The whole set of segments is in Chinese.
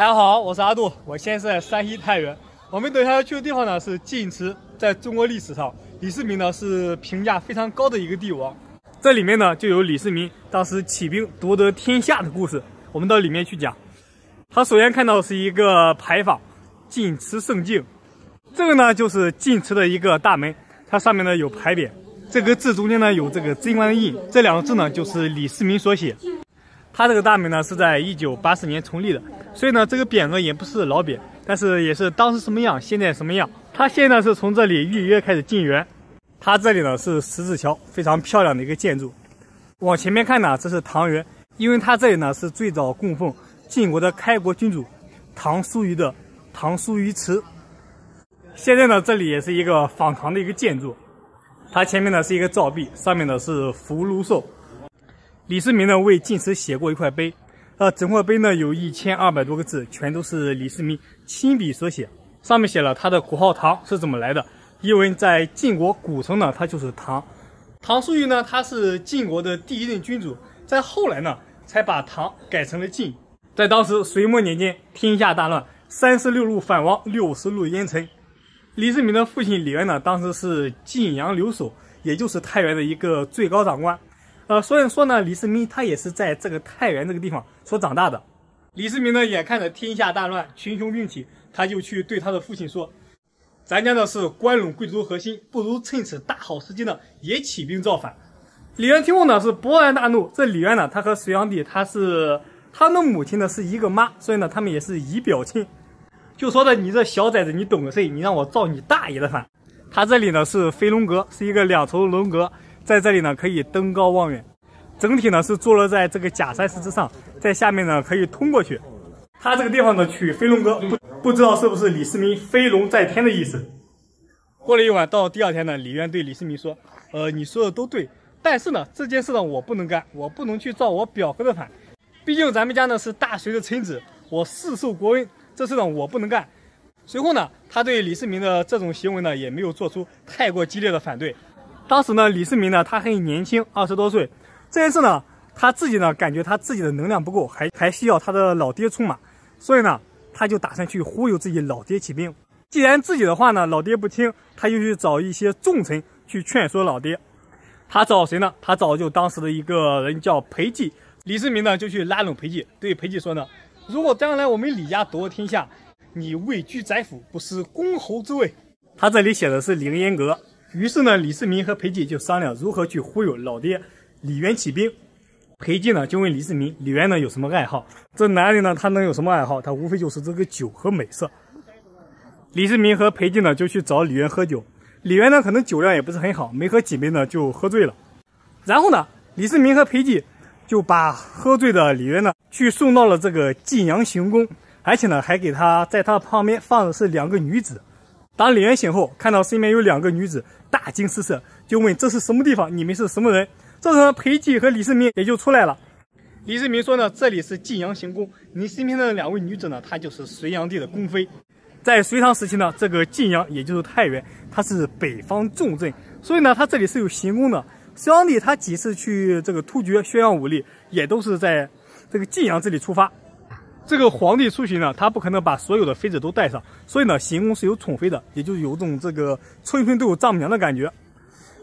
大家好，我是阿杜，我现在是在山西太原。我们等一下要去的地方呢是晋祠，在中国历史上，李世民呢是评价非常高的一个帝王。这里面呢就有李世民当时起兵夺得天下的故事。我们到里面去讲。他首先看到是一个牌坊，晋祠圣境。这个呢就是晋祠的一个大门，它上面呢有牌匾，这个字中间呢有这个贞观印，这两个字呢就是李世民所写。他这个大门呢是在一九八四年重立的，所以呢这个匾额也不是老匾。但是也是当时什么样，现在什么样。他现在是从这里预约开始进园。他这里呢是十字桥，非常漂亮的一个建筑。往前面看呢，这是唐园，因为他这里呢是最早供奉晋国的开国君主唐叔虞的唐叔虞祠。现在呢这里也是一个仿唐的一个建筑。它前面呢是一个照壁，上面呢是福禄寿。李世民呢为晋祠写过一块碑。呃，整块碑呢有一千二百多个字，全都是李世民亲笔所写。上面写了他的国号唐是怎么来的。因为在晋国古称呢，他就是唐。唐叔虞呢，他是晋国的第一任君主，在后来呢，才把唐改成了晋。在当时隋末年间，天下大乱，三十六路反王，六十路烟尘。李世民的父亲李渊呢，当时是晋阳留守，也就是太原的一个最高长官。呃，所以说呢，李世民他也是在这个太原这个地方所长大的。李世民呢，眼看着天下大乱，群雄并起，他就去对他的父亲说：“咱家呢是关陇贵族核心，不如趁此大好时机呢，也起兵造反。”李渊听后呢是勃然大怒。这李渊呢，他和隋炀帝他是他的母亲呢是一个妈，所以呢他们也是姨表亲。就说的你这小崽子，你懂个谁？你让我造你大爷的反！他这里呢是飞龙阁，是一个两重楼阁。在这里呢，可以登高望远，整体呢是坐落在这个假山石之上，在下面呢可以通过去。它这个地方呢取飞龙阁，不不知道是不是李世民飞龙在天的意思。过了一晚，到第二天呢，李渊对李世民说：“呃，你说的都对，但是呢，这件事呢我不能干，我不能去造我表哥的反，毕竟咱们家呢是大隋的臣子，我世受国恩，这事呢我不能干。”随后呢，他对李世民的这种行为呢也没有做出太过激烈的反对。当时呢，李世民呢，他还年轻，二十多岁。这件事呢，他自己呢，感觉他自己的能量不够，还还需要他的老爹出马，所以呢，他就打算去忽悠自己老爹起兵。既然自己的话呢，老爹不听，他就去找一些重臣去劝说老爹。他找谁呢？他找就当时的一个人叫裴寂。李世民呢，就去拉拢裴寂，对裴寂说呢：“如果将来我们李家夺天下，你位居宰府，不失公侯之位。”他这里写的是凌烟阁。于是呢，李世民和裴寂就商量如何去忽悠老爹李渊起兵。裴寂呢就问李世民：“李渊呢有什么爱好？”这男人呢，他能有什么爱好？他无非就是这个酒和美色。李世民和裴寂呢就去找李渊喝酒。李渊呢可能酒量也不是很好，没喝几杯呢就喝醉了。然后呢，李世民和裴寂就把喝醉的李渊呢去送到了这个晋阳行宫，而且呢还给他在他旁边放的是两个女子。当李渊醒后，看到身边有两个女子。大惊失色，就问这是什么地方？你们是什么人？这时候裴寂和李世民也就出来了。李世民说呢，这里是晋阳行宫，你身边的两位女子呢，她就是隋炀帝的宫妃。在隋唐时期呢，这个晋阳也就是太原，它是北方重镇，所以呢，它这里是有行宫的。隋炀帝他几次去这个突厥宣扬武力，也都是在这个晋阳这里出发。这个皇帝出行呢，他不可能把所有的妃子都带上，所以呢，行宫是有宠妃的，也就有种这个村村都有丈母娘的感觉。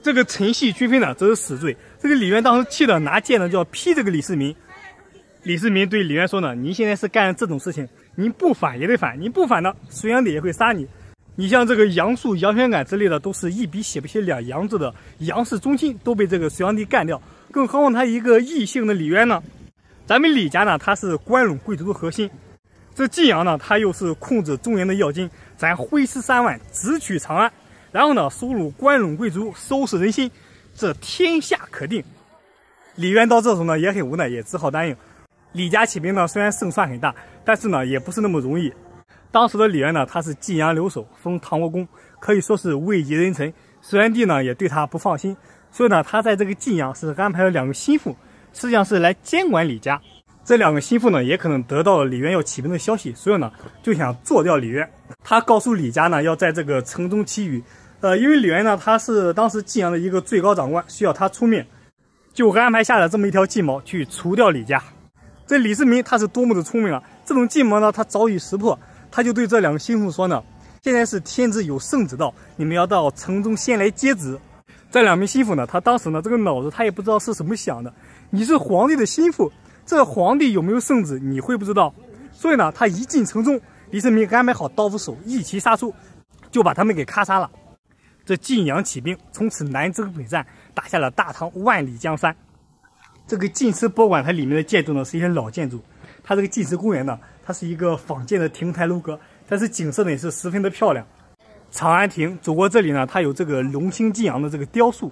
这个承袭君妃呢，则是死罪。这个李渊当时气的拿剑呢，就要劈这个李世民。李世民对李渊说呢：“您现在是干这种事情，您不反也得反，你不反呢，隋炀帝也会杀你。你像这个杨素、杨玄感之类的，都是一笔写不起两杨字的杨氏宗亲，都被这个隋炀帝干掉，更何况他一个异姓的李渊呢？”咱们李家呢，他是关陇贵族的核心。这晋阳呢，他又是控制中原的要津。咱挥师三万，直取长安，然后呢，收拢关陇贵族，收拾人心，这天下可定。李渊到这时候呢，也很无奈，也只好答应。李家起兵呢，虽然胜算很大，但是呢，也不是那么容易。当时的李渊呢，他是晋阳留守，封唐国公，可以说是位极人臣。隋炀帝呢，也对他不放心，所以呢，他在这个晋阳是安排了两个心腹。实际上是来监管李家，这两个心腹呢，也可能得到了李渊要起兵的消息，所以呢就想做掉李渊。他告诉李家呢，要在这个城中祈雨，呃，因为李渊呢他是当时晋阳的一个最高长官，需要他出面，就安排下了这么一条计谋去除掉李家。这李世民他是多么的聪明啊！这种计谋呢，他早已识破。他就对这两个心腹说呢：“现在是天子有圣旨到，你们要到城中先来接旨。”这两名心腹呢，他当时呢，这个脑子他也不知道是什么想的。你是皇帝的心腹，这皇帝有没有圣旨，你会不知道？所以呢，他一进城中，李世民安排好刀斧手，一齐杀出，就把他们给咔杀了。这晋阳起兵，从此南征北战，打下了大唐万里江山。这个晋祠博物馆，它里面的建筑呢是一些老建筑。它这个晋祠公园呢，它是一个仿建的亭台楼阁，但是景色呢也是十分的漂亮。长安亭走过这里呢，它有这个龙兴晋阳的这个雕塑，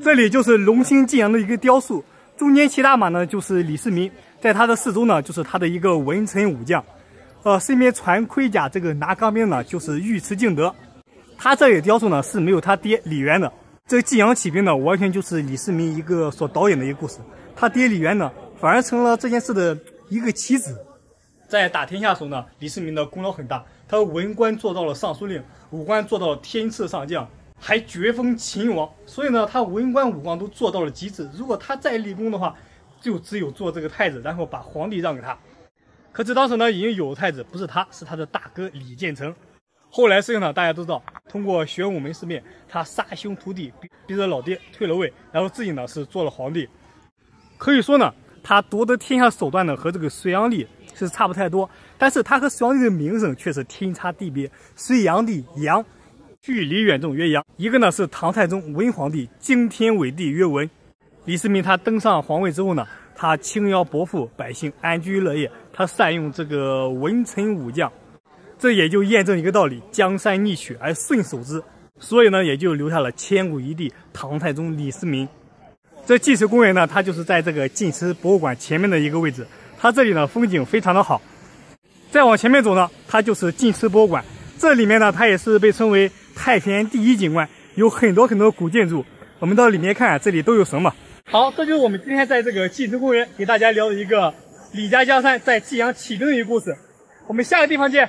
这里就是龙兴晋阳的一个雕塑。中间骑大马呢就是李世民，在他的四周呢就是他的一个文臣武将，呃，身边穿盔甲这个拿钢鞭呢就是尉迟敬德。他这里雕塑呢是没有他爹李渊的。这个晋阳起兵呢，完全就是李世民一个所导演的一个故事。他爹李渊呢，反而成了这件事的一个棋子。在打天下时候呢，李世民的功劳很大。他文官做到了尚书令，武官做到天赐上将，还爵封秦王。所以呢，他文官武官都做到了极致。如果他再立功的话，就只有做这个太子，然后把皇帝让给他。可是当时呢，已经有太子，不是他，是他的大哥李建成。后来事情呢，大家都知道，通过玄武门事变，他杀兄屠弟，逼着老爹退了位，然后自己呢是做了皇帝。可以说呢，他夺得天下手段呢和这个隋炀帝是差不太多，但是他和隋炀帝的名声却是天差地别。隋炀帝杨，距离远重曰杨；一个呢是唐太宗文皇帝，惊天伟地曰文。李世民他登上皇位之后呢，他轻徭薄赋，百姓安居乐业，他善用这个文臣武将。这也就验证一个道理：江山易取而顺守之。所以呢，也就留下了千古一帝唐太宗李世民。这晋祠公园呢，它就是在这个晋祠博物馆前面的一个位置。它这里呢，风景非常的好。再往前面走呢，它就是晋祠博物馆。这里面呢，它也是被称为太平第一景观，有很多很多古建筑。我们到里面看，这里都有什么？好，这就是我们今天在这个晋城公园给大家聊的一个李家江山在晋阳起兵的一个故事。我们下个地方见。